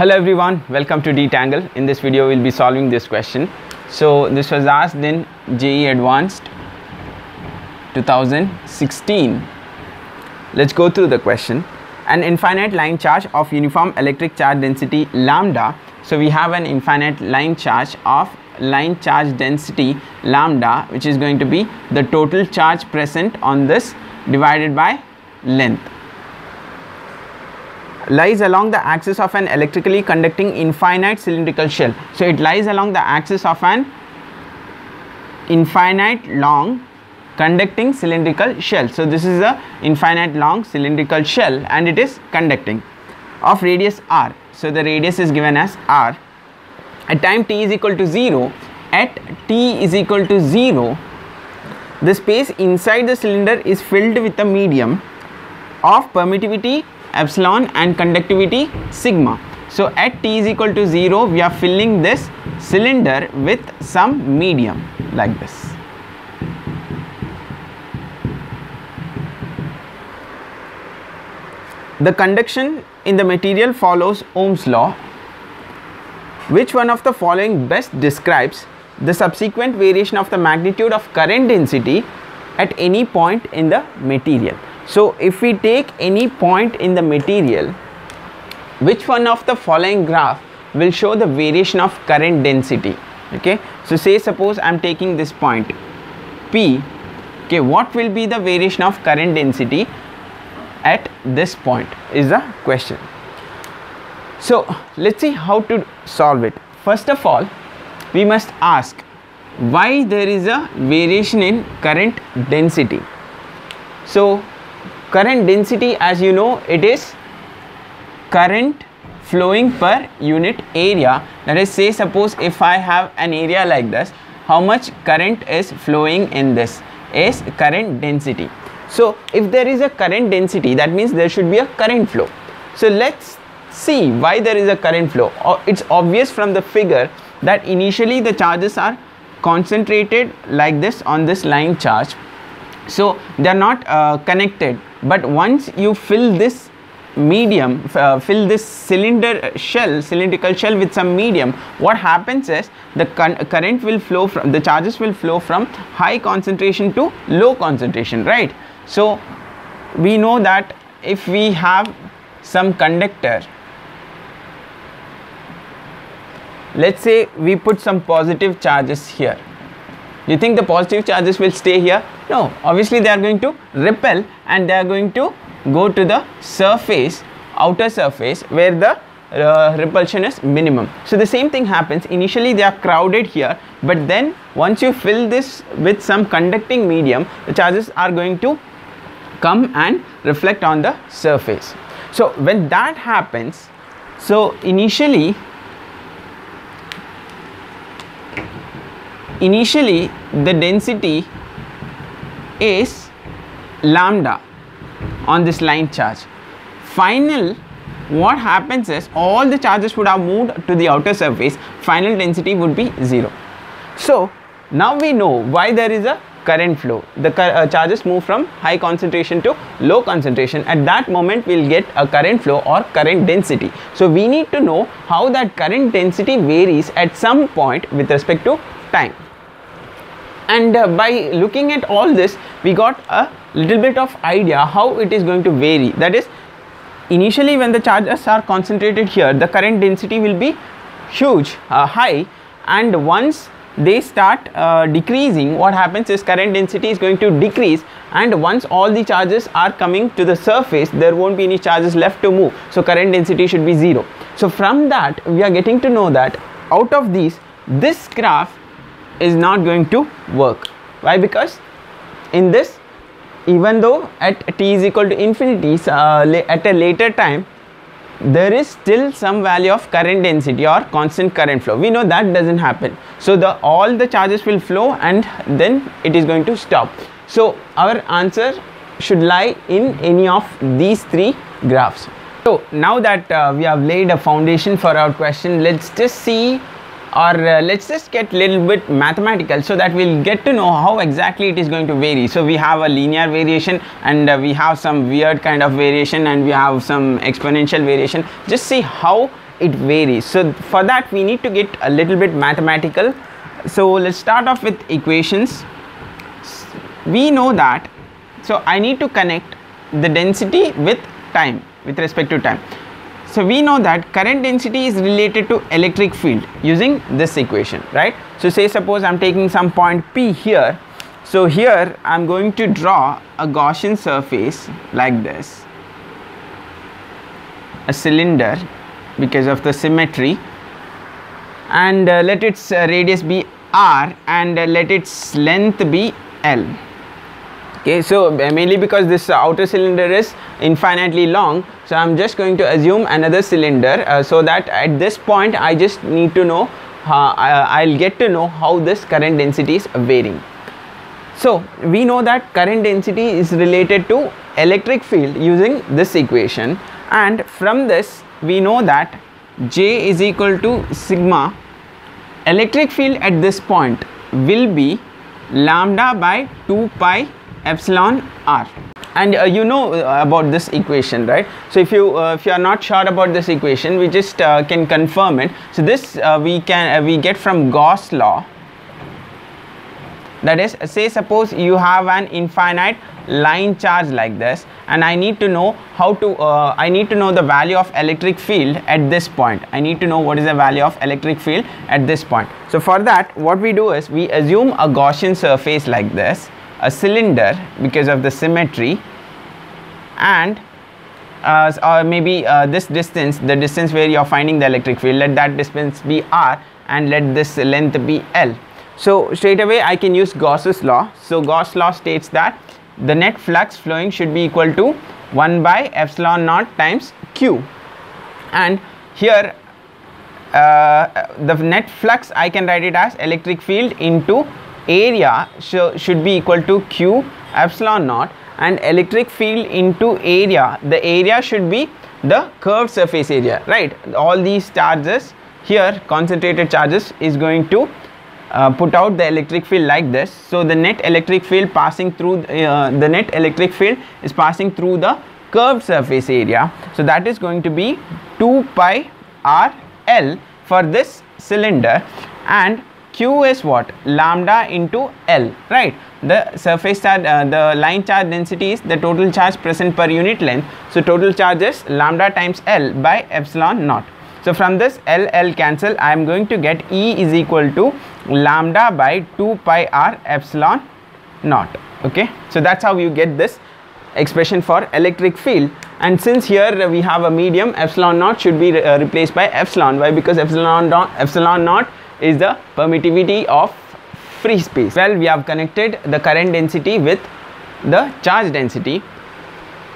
Hello everyone, welcome to Detangle. In this video, we'll be solving this question. So this was asked in JEE Advanced 2016. Let's go through the question. An infinite line charge of uniform electric charge density lambda. So we have an infinite line charge of line charge density lambda which is going to be the total charge present on this divided by length lies along the axis of an electrically conducting infinite cylindrical shell. So it lies along the axis of an infinite long conducting cylindrical shell. So this is a infinite long cylindrical shell and it is conducting of radius r. So the radius is given as r. At time t is equal to 0, at t is equal to 0, the space inside the cylinder is filled with a medium of permittivity epsilon and conductivity sigma. So at t is equal to 0 we are filling this cylinder with some medium like this. The conduction in the material follows Ohm's law. Which one of the following best describes the subsequent variation of the magnitude of current density at any point in the material? So if we take any point in the material, which one of the following graph will show the variation of current density? Okay. So say suppose I am taking this point P. Okay, what will be the variation of current density at this point is the question. So let's see how to solve it. First of all, we must ask why there is a variation in current density. So current density as you know it is current flowing per unit area that is say suppose if I have an area like this how much current is flowing in this is current density. So if there is a current density that means there should be a current flow. So let's see why there is a current flow. It's obvious from the figure that initially the charges are concentrated like this on this line charge. So they are not uh, connected but once you fill this medium uh, fill this cylinder shell cylindrical shell with some medium what happens is the current will flow from the charges will flow from high concentration to low concentration right? So we know that if we have some conductor let's say we put some positive charges here you think the positive charges will stay here? No. Obviously they are going to repel and they are going to go to the surface outer surface where the uh, repulsion is minimum. So the same thing happens. Initially they are crowded here but then once you fill this with some conducting medium the charges are going to come and reflect on the surface. So when that happens so initially initially the density is lambda on this line charge. Final what happens is all the charges would have moved to the outer surface. Final density would be zero. So now we know why there is a current flow. The uh, charges move from high concentration to low concentration. At that moment we'll get a current flow or current density. So we need to know how that current density varies at some point with respect to time and uh, by looking at all this we got a little bit of idea how it is going to vary. That is initially when the charges are concentrated here the current density will be huge uh, high. And once they start uh, decreasing what happens is current density is going to decrease. And once all the charges are coming to the surface there won't be any charges left to move. So current density should be zero. So from that we are getting to know that out of these this graph is not going to work. Why? Because in this even though at t is equal to infinity uh, at a later time there is still some value of current density or constant current flow. We know that doesn't happen. So the all the charges will flow and then it is going to stop. So our answer should lie in any of these three graphs. So now that uh, we have laid a foundation for our question let's just see or uh, let's just get a little bit mathematical so that we'll get to know how exactly it is going to vary. So we have a linear variation and uh, we have some weird kind of variation and we have some exponential variation. Just see how it varies. So for that we need to get a little bit mathematical. So let's start off with equations. We know that. So I need to connect the density with time with respect to time so we know that current density is related to electric field using this equation right? So say suppose I'm taking some point P here. So here I'm going to draw a Gaussian surface like this a cylinder because of the symmetry. And uh, let its uh, radius be r and uh, let its length be l okay so mainly because this outer cylinder is infinitely long so i'm just going to assume another cylinder uh, so that at this point i just need to know uh, i'll get to know how this current density is varying. So we know that current density is related to electric field using this equation and from this we know that j is equal to sigma electric field at this point will be lambda by 2 pi epsilon r. And uh, you know uh, about this equation right? So if you uh, if you are not sure about this equation we just uh, can confirm it. So this uh, we can uh, we get from gauss law. That is say suppose you have an infinite line charge like this and I need to know how to I need to know the value of electric field at this point. I need to know what is the value of electric field at this point. So for that what we do is we assume a Gaussian surface like this a cylinder because of the symmetry and uh, or maybe uh, this distance the distance where you are finding the electric field let that distance be r and let this length be l so straight away I can use Gauss's law. So Gauss law states that the net flux flowing should be equal to 1 by epsilon naught times q and here uh, the net flux I can write it as electric field into area so should be equal to q epsilon naught and electric field into area the area should be the curved surface area. Right all these charges here concentrated charges is going to uh, put out the electric field like this. So the net electric field passing through uh, the net electric field is passing through the curved surface area. So that is going to be 2 pi r l for this cylinder and q is what? lambda into l right? The surface charge uh, the line charge density is the total charge present per unit length. So total charge is lambda times l by epsilon naught. So from this L L cancel I am going to get E is equal to lambda by 2 pi r epsilon naught okay. So that's how you get this expression for electric field. And since here we have a medium epsilon naught should be uh, replaced by epsilon. Why? Because epsilon naught epsilon naught is the permittivity of free space. Well we have connected the current density with the charge density.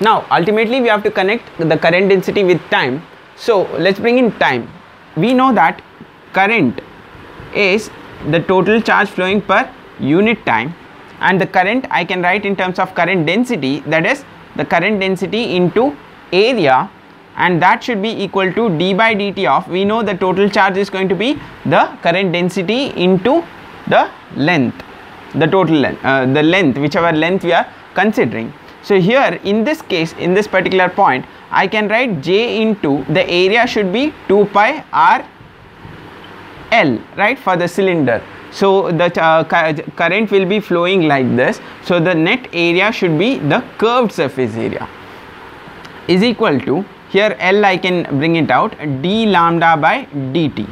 Now ultimately we have to connect the current density with time. So let's bring in time. We know that current is the total charge flowing per unit time. And the current I can write in terms of current density that is the current density into area and that should be equal to d by dt of we know the total charge is going to be the current density into the length the total length uh, the length whichever length we are considering so here in this case in this particular point I can write J into the area should be 2 pi R L right for the cylinder. So the uh, current will be flowing like this. So the net area should be the curved surface area is equal to here L I can bring it out d lambda by dt.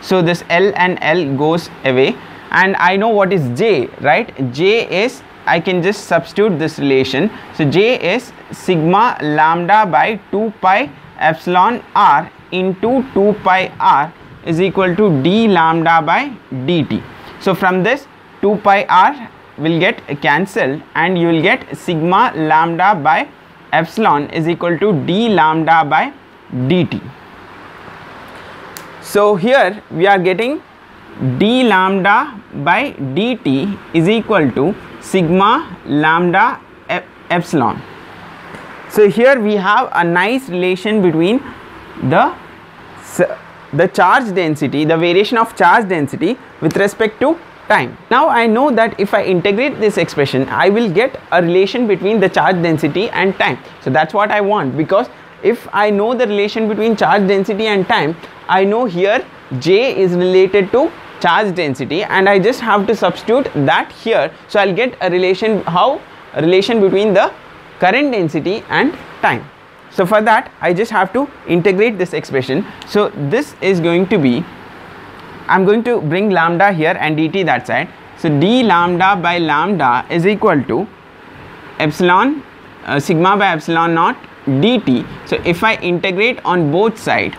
So this L and L goes away and I know what is J right J is I can just substitute this relation. So J is sigma lambda by 2 pi epsilon r into 2 pi r is equal to d lambda by dt. So from this 2 pi r will get cancelled and you will get sigma lambda by epsilon is equal to d lambda by dt. So here we are getting d lambda by dt is equal to sigma lambda epsilon. So here we have a nice relation between the the charge density, the variation of charge density with respect to time. Now I know that if I integrate this expression, I will get a relation between the charge density and time. So that's what I want. Because if I know the relation between charge density and time I know here J is related to charge density and I just have to substitute that here. So I'll get a relation how? A relation between the current density and time. So for that I just have to integrate this expression. So this is going to be I'm going to bring lambda here and dt that side. So d lambda by lambda is equal to epsilon uh, sigma by epsilon naught dt. So if I integrate on both side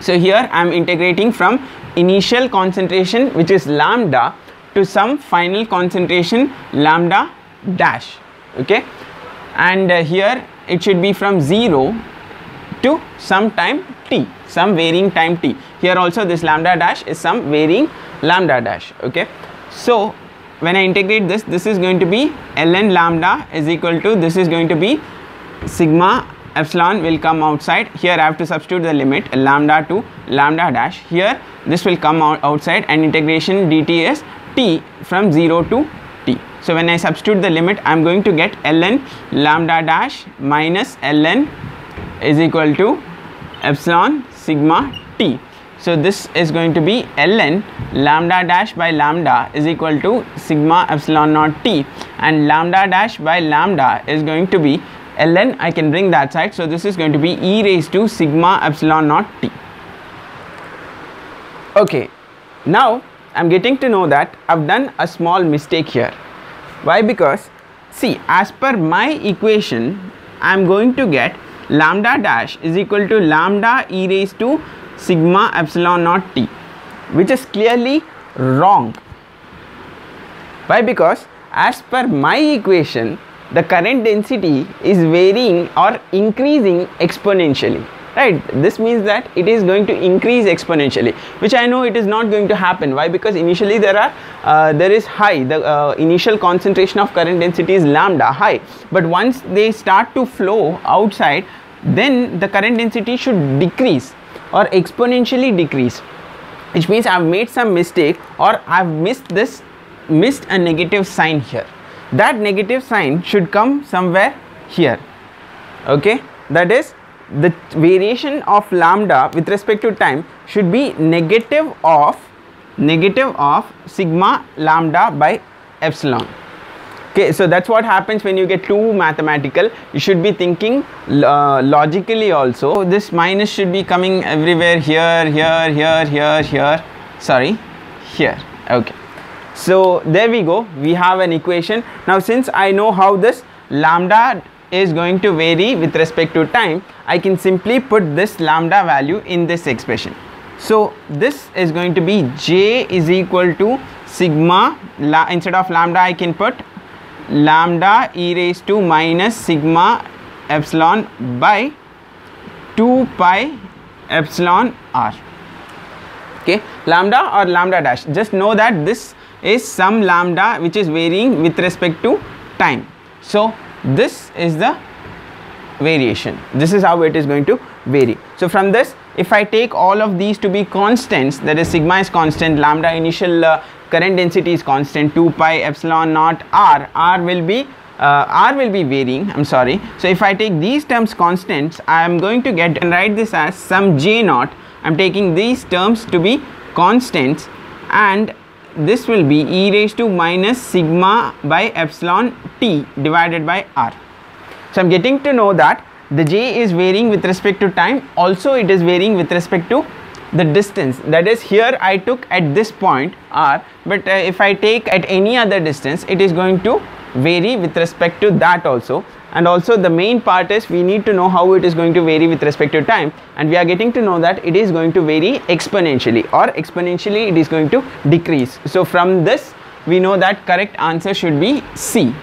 so here I am integrating from initial concentration which is lambda to some final concentration lambda dash okay? And uh, here it should be from 0 to some time t some varying time t here also this lambda dash is some varying lambda dash okay? So when I integrate this this is going to be ln lambda is equal to this is going to be sigma epsilon will come outside. Here I have to substitute the limit lambda to lambda dash. Here this will come out outside and integration dt is t from 0 to t. So when I substitute the limit I am going to get ln lambda dash minus ln is equal to epsilon sigma t. So this is going to be ln lambda dash by lambda is equal to sigma epsilon naught t. And lambda dash by lambda is going to be ln. I can bring that side. So this is going to be e raised to sigma epsilon naught t. Okay. Now I'm getting to know that I've done a small mistake here. Why? Because see as per my equation I'm going to get lambda dash is equal to lambda e raised to sigma epsilon naught t which is clearly wrong. Why? Because as per my equation the current density is varying or increasing exponentially right? This means that it is going to increase exponentially which i know it is not going to happen. Why? Because initially there are uh, there is high. The uh, initial concentration of current density is lambda high. But once they start to flow outside then the current density should decrease or exponentially decrease which means i've made some mistake or i've missed this missed a negative sign here. That negative sign should come somewhere here. Okay? That is the variation of lambda with respect to time should be negative of negative of sigma lambda by epsilon. Okay so that's what happens when you get too mathematical. You should be thinking uh, logically also. This minus should be coming everywhere here here here here here. Sorry here. Okay. So there we go. We have an equation. Now since I know how this lambda is going to vary with respect to time I can simply put this lambda value in this expression. So this is going to be j is equal to sigma la, instead of lambda I can put lambda e raised to minus sigma epsilon by 2 pi epsilon r. Okay lambda or lambda dash. Just know that this is some lambda which is varying with respect to time. So this is the variation. This is how it is going to vary. So from this if I take all of these to be constants that is sigma is constant lambda initial uh, current density is constant 2 pi epsilon naught r r will be uh, r will be varying I'm sorry. So if I take these terms constants I am going to get and write this as some j naught. I'm taking these terms to be constants and this will be e raised to minus sigma by epsilon t divided by r. So, I am getting to know that the j is varying with respect to time also it is varying with respect to the distance that is here I took at this point r but uh, if I take at any other distance it is going to vary with respect to that also and also the main part is we need to know how it is going to vary with respect to time. And we are getting to know that it is going to vary exponentially or exponentially it is going to decrease. So from this we know that correct answer should be c